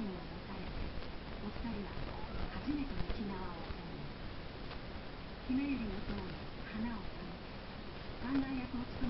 に脅されてお二人は初めて内側を訪問ひめゆりの塔に花を手向け案役を務め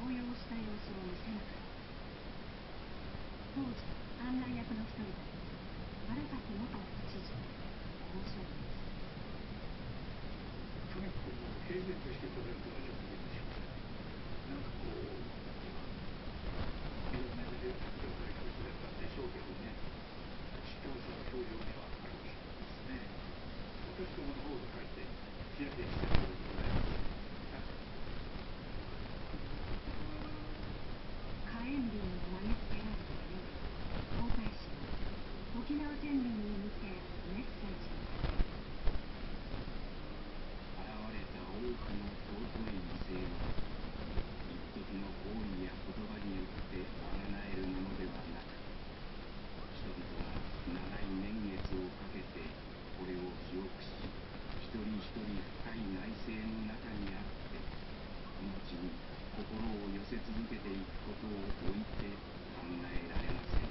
動揺した様子を見せなかった当時案内役の一人だった荒崎元副知事はこう証言するとにかくもう平然としてこれるとはちょっと言ってしまうなんかこういろんな意味ででもないかもしれないでしょうけどね知ってますその表情にはあるかもしれないですね私どもの方が書いてヒヤヒヤしてるようでございます火炎瓶を投げつけられた夜皇太子は沖縄県民に向けメッセージ現れた多くの尊い犠牲は一時の行為や言葉によって贖えるものではなく人々が長い年月をかけてこれを記憶し一人一人深い内省の中にあって後に心を寄せ続けていくことを置いて考えられません